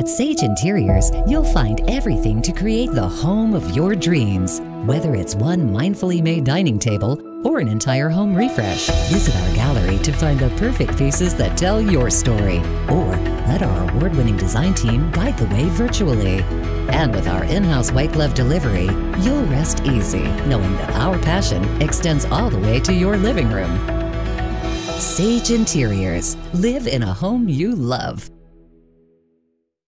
At Sage Interiors, you'll find everything to create the home of your dreams. Whether it's one mindfully made dining table or an entire home refresh, visit our gallery to find the perfect pieces that tell your story. Or let our award winning design team guide the way virtually. And with our in house white glove delivery, you'll rest easy knowing that our passion extends all the way to your living room. Sage Interiors. Live in a home you love.